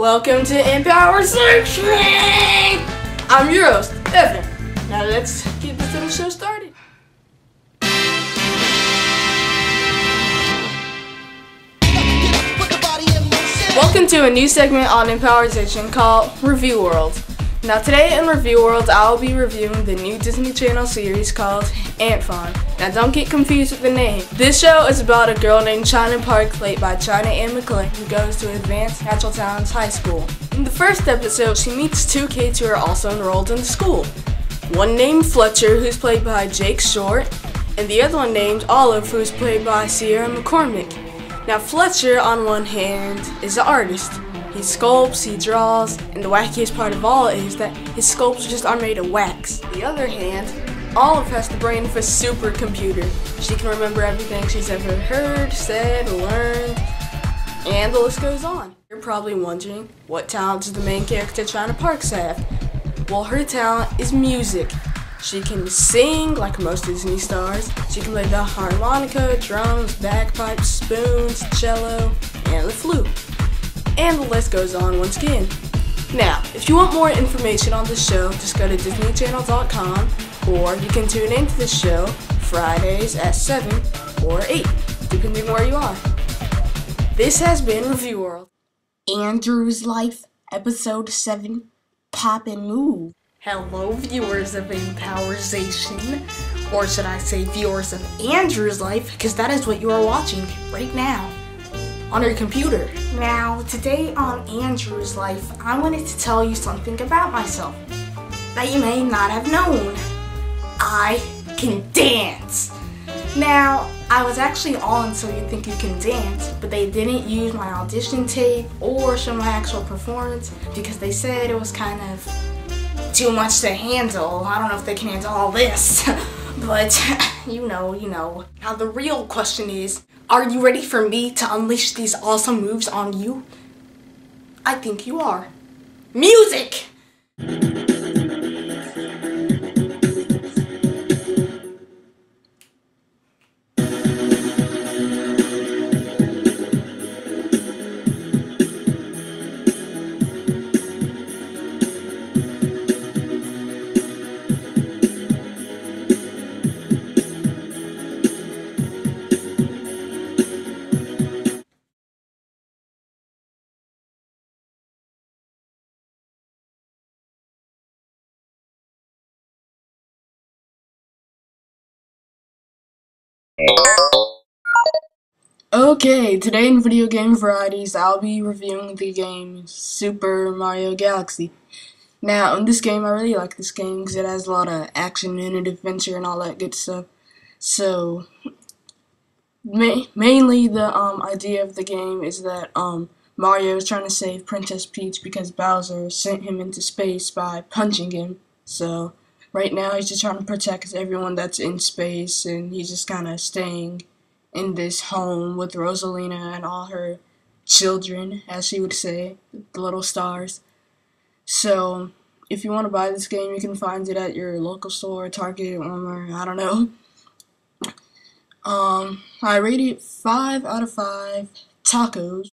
Welcome to Empowerization! I'm your host, Evan. Now let's get this little show started. Welcome to a new segment on Empowerization called Review World. Now today in Review World, I'll be reviewing the new Disney Channel series called Ant Farm. Now don't get confused with the name. This show is about a girl named China Park, played by China Anne McClain, who goes to Advanced Natural Talents High School. In the first episode, she meets two kids who are also enrolled in the school. One named Fletcher, who's played by Jake Short, and the other one named Olive, who's played by Sierra McCormick. Now Fletcher, on one hand, is an artist. He sculpts, he draws, and the wackiest part of all is that his sculpts just are made of wax. On the other hand, Olive has the brain of a supercomputer. She can remember everything she's ever heard, said, learned, and the list goes on. You're probably wondering, what talent does the main character China Parks have? Well, her talent is music. She can sing like most Disney stars. She can play the harmonica, drums, bagpipes, spoons, cello, and the flute and the list goes on once again. Now, if you want more information on the show, just go to DisneyChannel.com or you can tune into the show Fridays at 7 or 8, depending where you are. This has been Review World. Andrew's Life, Episode 7 Pop and Move. Hello, viewers of Empowerization, or should I say, viewers of Andrew's Life, because that is what you are watching right now on your computer. Now, today on Andrew's Life, I wanted to tell you something about myself that you may not have known. I can dance. Now, I was actually on So You Think You Can Dance, but they didn't use my audition tape or show my actual performance because they said it was kind of too much to handle. I don't know if they can handle all this, but you know, you know. Now the real question is, are you ready for me to unleash these awesome moves on you? I think you are. Music! Okay, today in Video Game Varieties, I'll be reviewing the game Super Mario Galaxy. Now, in this game, I really like this game because it has a lot of action and adventure and all that good stuff. So, ma mainly the um, idea of the game is that um, Mario is trying to save Princess Peach because Bowser sent him into space by punching him. So, right now, he's just trying to protect everyone that's in space, and he's just kind of staying in this home with Rosalina and all her children, as she would say, the little stars. So, if you want to buy this game, you can find it at your local store, Target, Walmart, I don't know. Um, I rated it 5 out of 5 tacos.